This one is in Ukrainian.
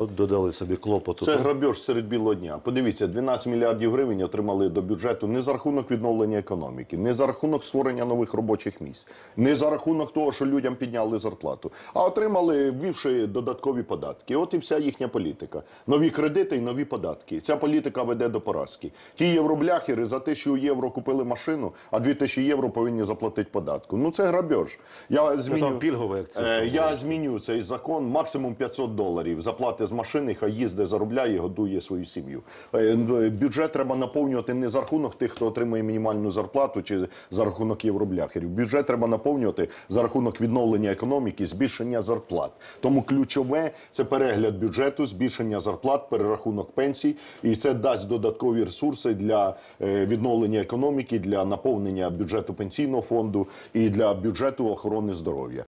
От додали собі клопоту. Це грабіж серед білого дня. Подивіться, 12 мільярдів гривень отримали до бюджету не за рахунок відновлення економіки, не за рахунок створення нових робочих місць, не за рахунок того, що людям підняли зарплату, а отримали, ввівши додаткові податки. От і вся їхня політика. Нові кредити і нові податки. Ця політика веде до поразки. Ті євробляхери за тисячу євро купили машину, а 2000 євро повинні заплатити податку. Ну це грабіж. Я зміню... там пільговий акциз, Е, я зміню цей закон максимум 500 доларів. Заплати з машини, хай їздить, заробляє, годує свою сім'ю. Е, ну, Бюджет треба наповнювати не за рахунок тих, хто отримує мінімальну зарплату, чи за рахунок євробляхерів. Бюджет треба наповнювати за рахунок відновлення економіки, збільшення зарплат. Тому ключове це перегляд бюджету, збільшення зарплат, перерахунок пенсій, і це дасть додаткові ресурси для е, відновлення економіки, для наповнення бюджету пенсійного фонду і для бюджету охорони здоров'я.